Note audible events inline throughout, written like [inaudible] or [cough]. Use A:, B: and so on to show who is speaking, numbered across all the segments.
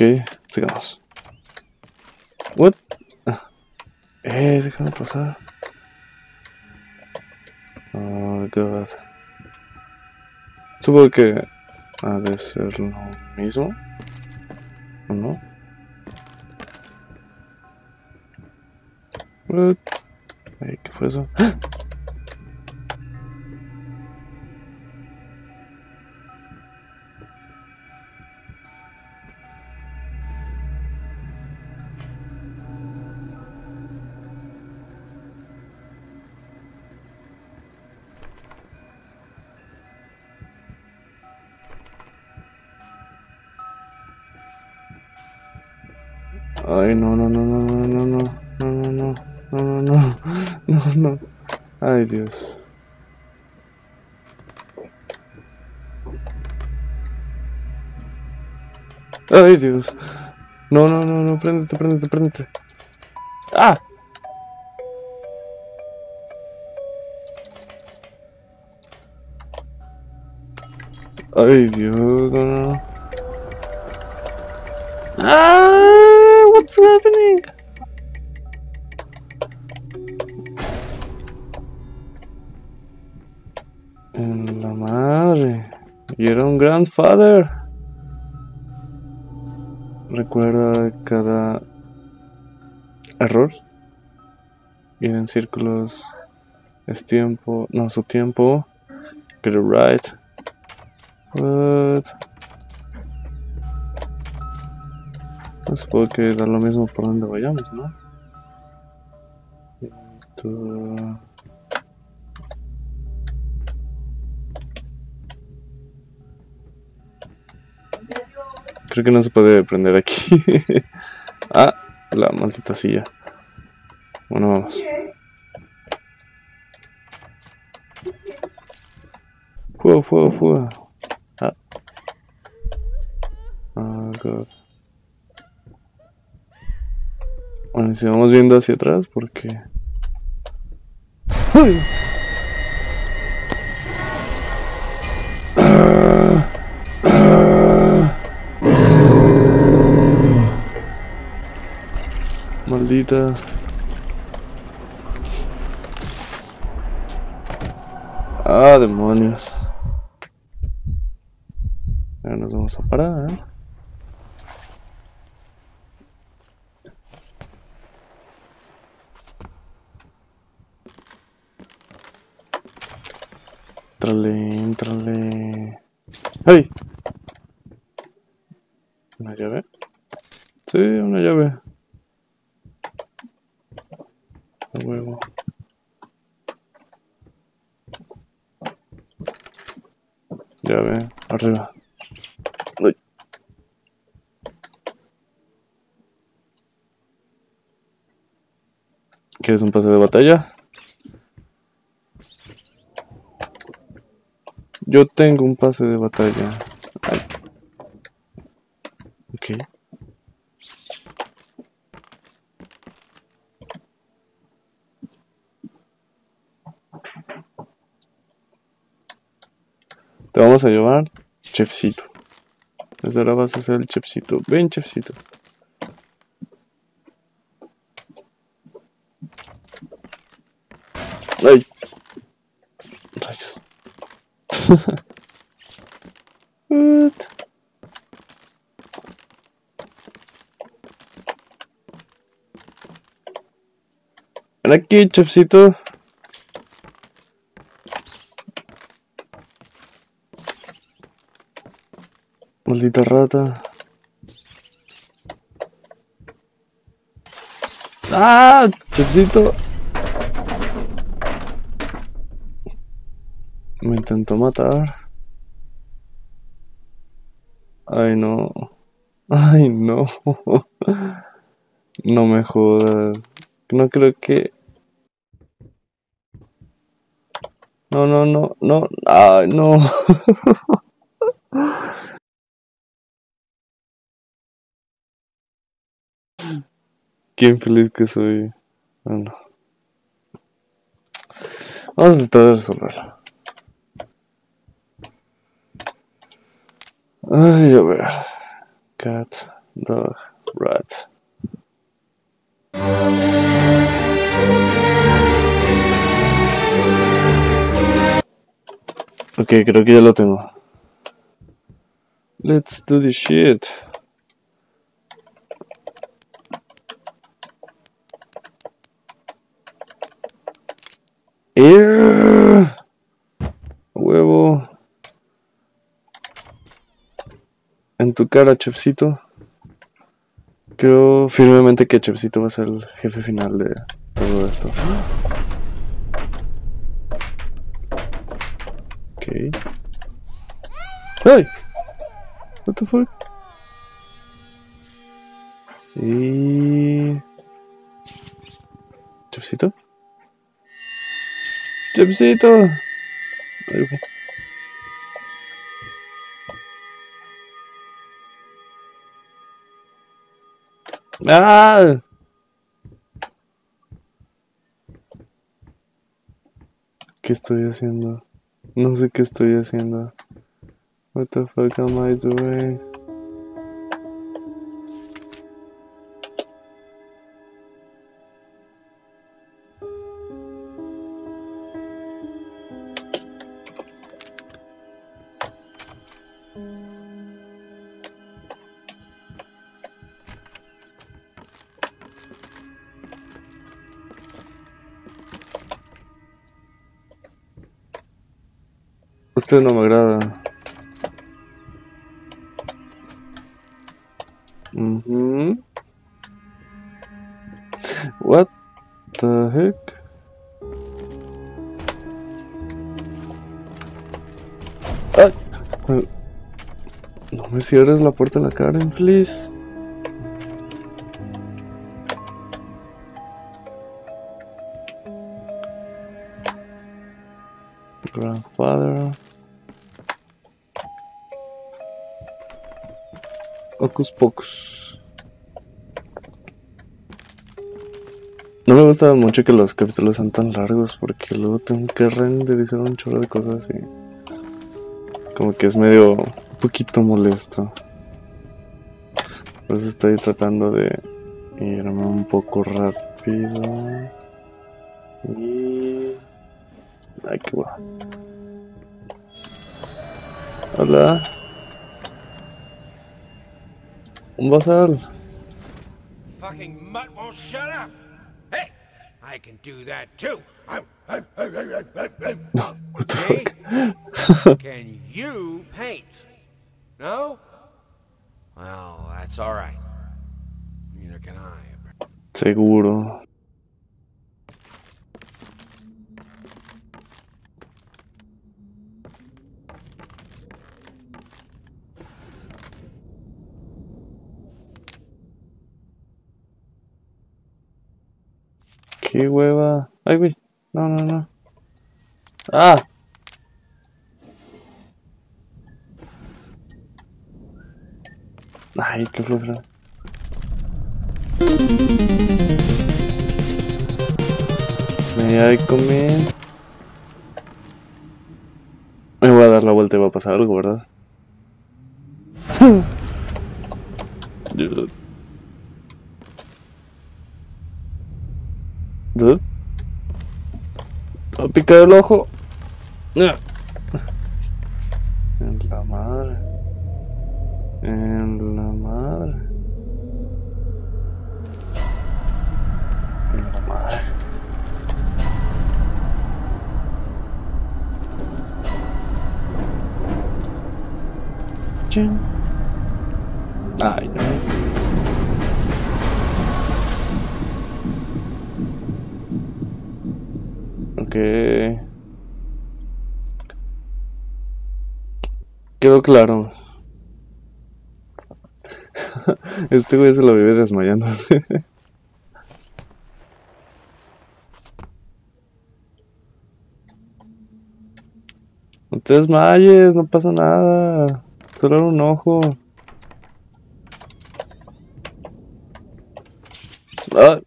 A: Ok, sigamos. What? Eh, déjame pasar. Oh, God. Supongo que ha de ser lo mismo. ¿O no? What? Ay, ¿Qué fue eso? ¡Ah! Ay, no, no, no, no, no, no, no, no, no, no, no, no, no, no. Ay, Dios. Ay, Dios. No, no, no, no, préndete, préndete, préndete. ¡Ah! Ay, Dios, no, no. Ah, what's happening? En la madre. Y era un grandfather. Recuerda cada error. Ir en círculos es tiempo, no su tiempo. Get it right. What? No supongo que da lo mismo por donde vayamos, ¿no? Creo que no se puede prender aquí. [laughs] ah, la maldita silla. Bueno, vamos. Fuego, fuego, fuego. Ah. Oh, God. Bueno, si vamos viendo hacia atrás, porque... ¡Ay! Maldita. Ah, demonios. Ahora nos vamos a parar, ¡Ay! ¿Una llave? Sí, una llave. A huevo. Llave, arriba. Uy. ¿Quieres un pase de batalla? Yo tengo un pase de batalla. Ok. Te vamos a llevar chefcito. Desde ahora vas a ser el chefcito. Ven, chefcito. Aquí, chefcito. Maldita rata. ¡Ah! Chefcito. Me intentó matar. Ay, no. Ay, no. [laughs] No me jodas. No creo que... No, no, no, no. Ay, no. [laughs] Qué infeliz que soy. Bueno. Vamos a tratar de resolverlo. Ay, a ver. Cat. Dog, rat. Ok, creo que ya lo tengo. Let's do this shit. Huevo. En tu cara, Chefcito. Creo firmemente que Chefcito va a ser el jefe final de todo esto. Ok. ¡Ay! What the fuck? Y... Chefcito. Chefcito. Ahí fue. ¡Ah! ¿Qué estoy haciendo? No sé qué estoy haciendo. What the fuck am I doing? Usted no me agrada. Mhm. What the heck? ¡Ay! No me cierres la puerta en la cara, please. Hocus Pocus. No me gusta mucho que los capítulos sean tan largos porque luego tengo que renderizar un chorro de cosas y como que es medio un poquito molesto. Por eso estoy tratando de irme un poco rápido. Y... Ay, qué guay. Hola. Un basal.
B: Fucking mutt won't shut up. Hey, I can do that too. [laughs]
A: What the fuck? [laughs]
B: can you paint? No? Well, that's all right. Neither can I.
A: Seguro. Qué hueva. Ay, güey. No, no, no. Ah. Ay, qué flojera. Me hay comer. Me voy a dar la vuelta y va a pasar algo, ¿verdad? [laughs] Dude. A picar el ojo. Ah. En la madre. En la madre. En la madre. Chin. Ay, no. Ok. Quedó claro. [laughs] Este güey se lo vive desmayándose. [laughs] No te desmayes, no pasa nada. Solo era un ojo. Ay.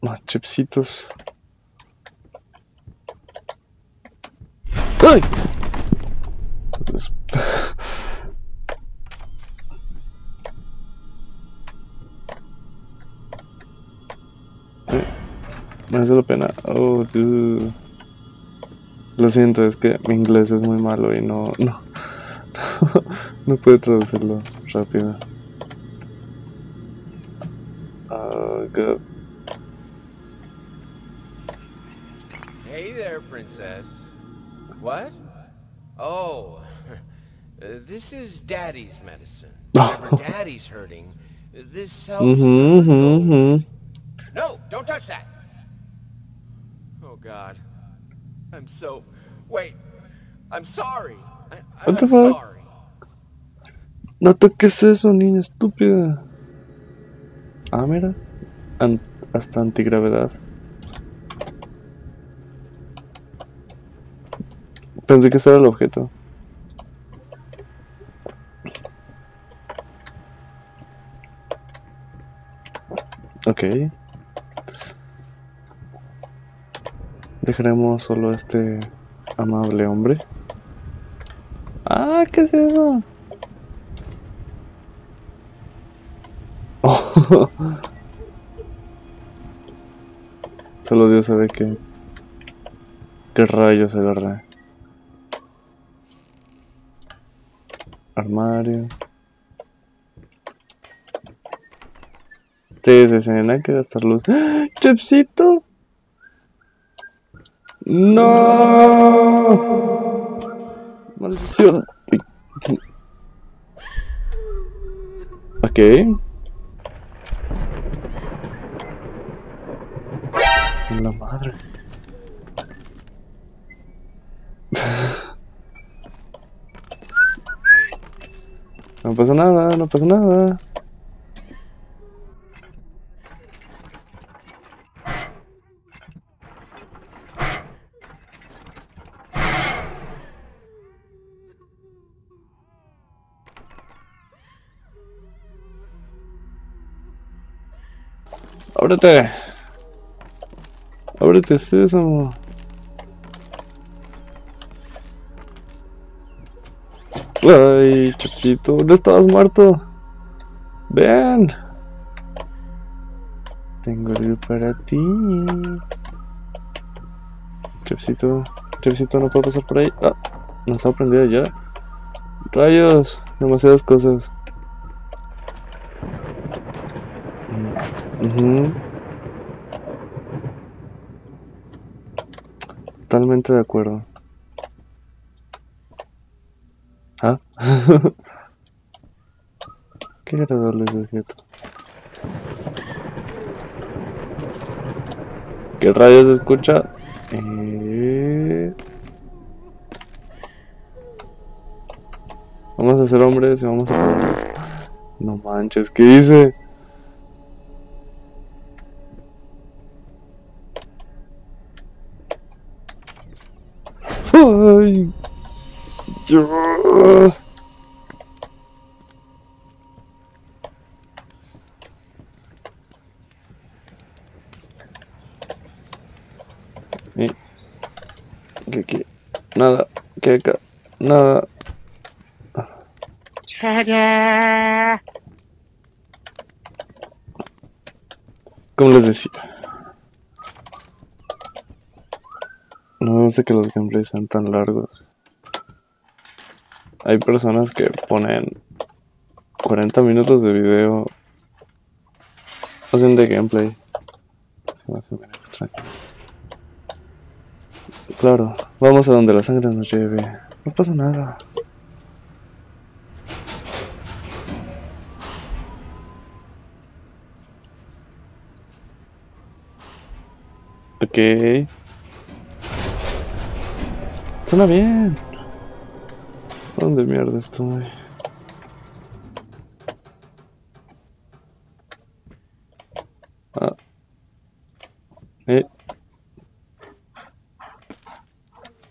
A: Más chipsitos. ¡Ay! Entonces... Merece la pena. Oh, dude. Lo siento, es que mi inglés es muy malo y no. No, [laughs] no puedo traducirlo rápido. Oh, God.
B: Hey there, princess. What? Oh, [laughs] uh, this is Daddy's medicine. [laughs] Whenever Daddy's hurting, this helps.
A: Mhm, mhm, mhm.
B: No, don't touch that. Oh God, I'm so. Wait, I'm sorry. I,
A: What the
B: I'm
A: fuck?
B: sorry.
A: No toques eso, niña estúpida. Ah, mira. An- hasta antigravedad. Pensé que ese era el objeto. Ok. Dejaremos solo a este amable hombre. Ah, ¿qué es eso? Oh. [laughs] Solo Dios sabe qué. ¿Qué rayos agarra? Armario. Sí, sí, sí, hay que gastar luz. ¡Ah! ¡Chepsito! ¡No! ¡Maldición! Ok. La madre. No pasa nada, no pasa nada. Ábrete. Ábrete, sésamo. Ay, chapcito, no estabas muerto. Ven. Tengo algo para ti. Chapcito, chapcito, no puedo pasar por ahí. Ah, no está prendido ya. Rayos, demasiadas cosas. Ujú. Totalmente de acuerdo. [laughs] Qué agradable ese objeto. ¿Qué rayos se escucha? Eh, Vamos a ser hombres y vamos a... No manches, ¿qué hice? Ay. Yo- nada. Como les decía, no me gusta que los gameplays sean tan largos. Hay personas que ponen 40 minutos de video hacen de gameplay. Se me hace bien extraño. Claro, vamos a donde la sangre nos lleve. No pasa nada. Ok. Suena bien. ¿Dónde mierda estoy? Ah. Eh.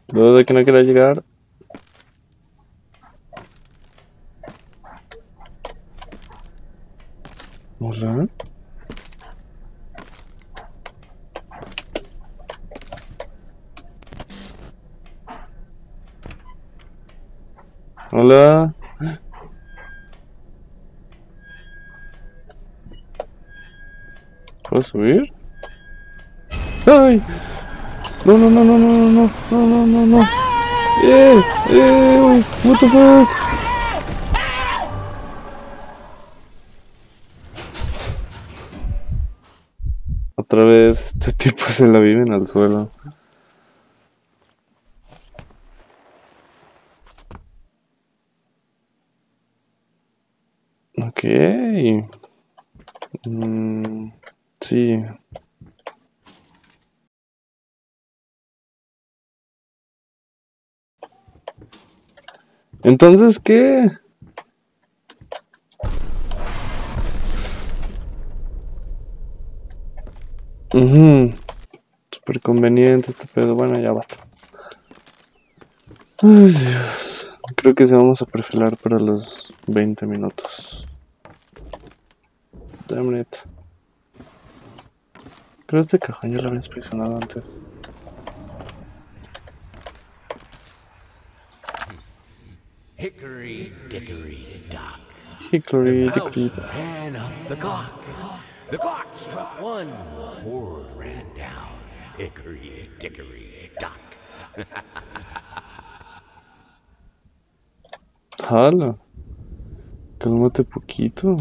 A: Dudo de que no quiera llegar. Hola. Hola. ¿Puedo subir? No, no, no, no, no, no, no, no, no, no, no. ¡Eh! ¡Eh! ¡What the fuck! Se la viven al suelo. Ok. Mm, sí. Entonces, ¿qué? Mhm. Súper conveniente este pedo. Bueno, ya basta. Ay, Dios. Creo que se vamos a perfilar para los 20 minutos. Damn it. Creo que este cajón ya lo había inspeccionado antes.
B: Hickory dickory dock.
A: Hickory dickory.
B: up the clock. The clock struck one. Horde ran down. Hickory dickory dock.
A: Jala. Cálmate poquito.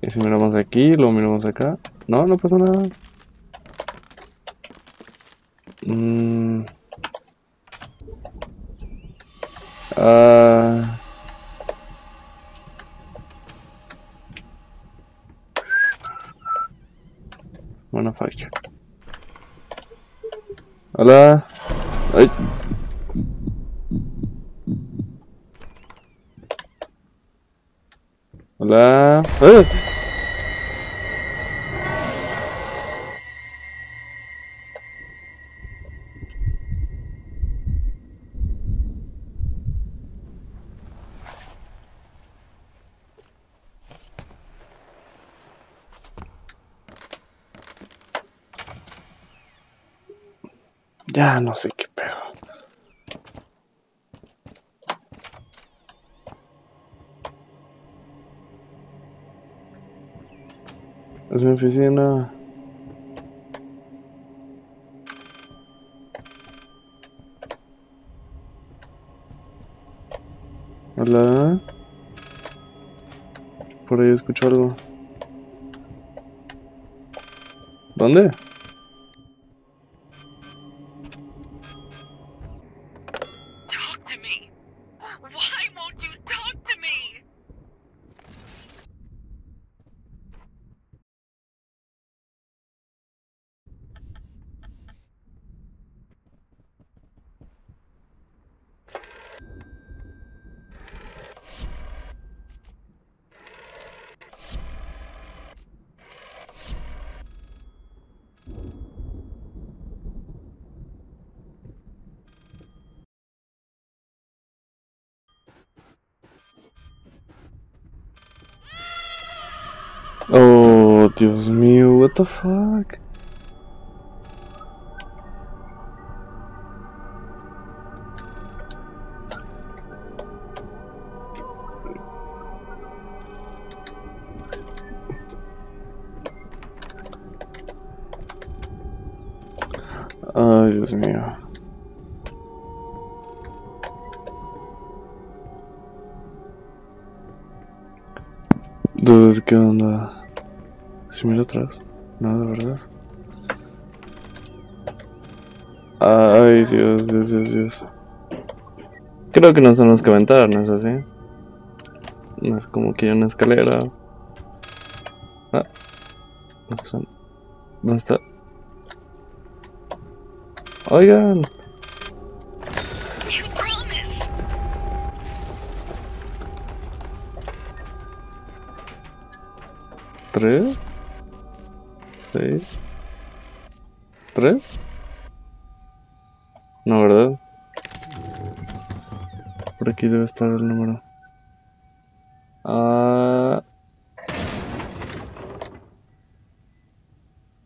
A: Y si miramos aquí, luego miramos acá. No, no pasa nada. Mm. Ah. Manufacture. Hola. Ay. Hola. ¡Ah! Ya no sé qué pedo. Es mi oficina. Hola. Por ahí escucho algo. ¿Dónde? Oh, Dios mío, what the fuck? Ay, Dios mío. Dude, ¿qué onda? Atrás, no, de verdad. Ay, Dios, Dios, Dios, Dios. Creo que nos tenemos que aventar, ¿no es así? No es como que hay una escalera. Ah. ¿dónde está? Oigan, tres, seis, tres. No, ¿verdad? Por aquí debe estar el número. Ah.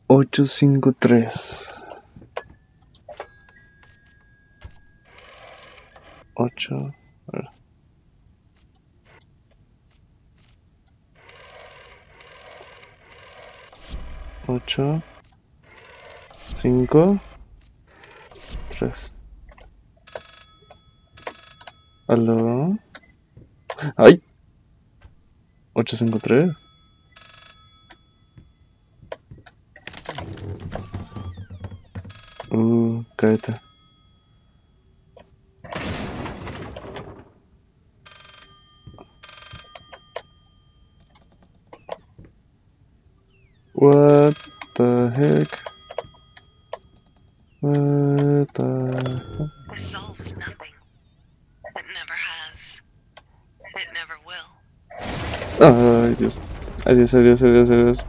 A: Ocho cinco tres. Ocho. a ver. 8, 5, 3. ¿Aló? ¡Ay! 853. Ay, Dios. Adiós, adiós, adiós, adiós.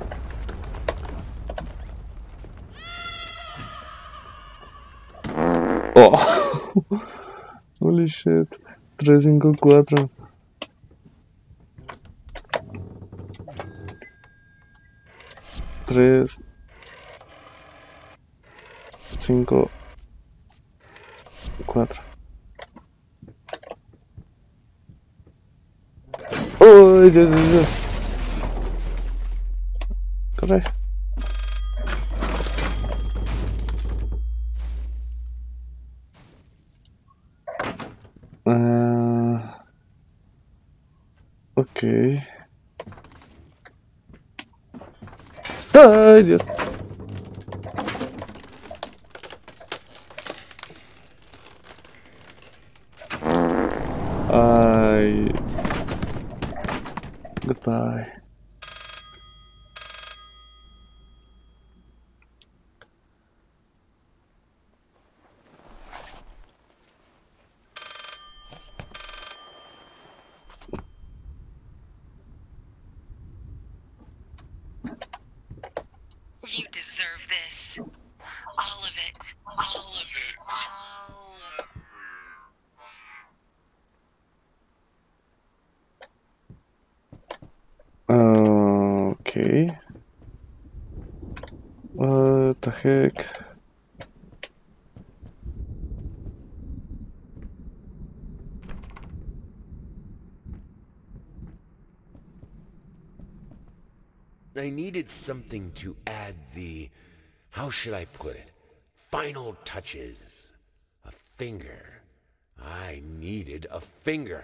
A: Oh. [laughs] Holy shit. 354. Tres. Cinco. Cuatro. ¡Ay, Dios, Dios, Dios! Corre. Ah, ok. ¡Ay, Dios! Ay.
C: Bye.
A: Okay. What the heck?
B: I needed something to add the, how should I put it, final touches. A finger. I needed a finger.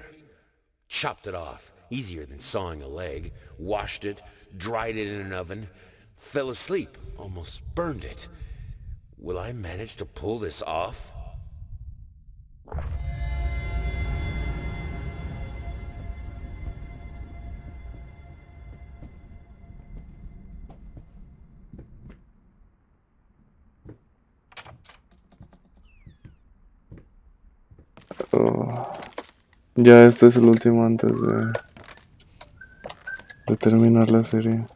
B: Chopped it off, easier than sawing a leg. Washed it, dried it in an oven. Fell asleep, almost burned it. Will I manage to pull this off?
A: Oh. Ya este es el último antes de, terminar la serie.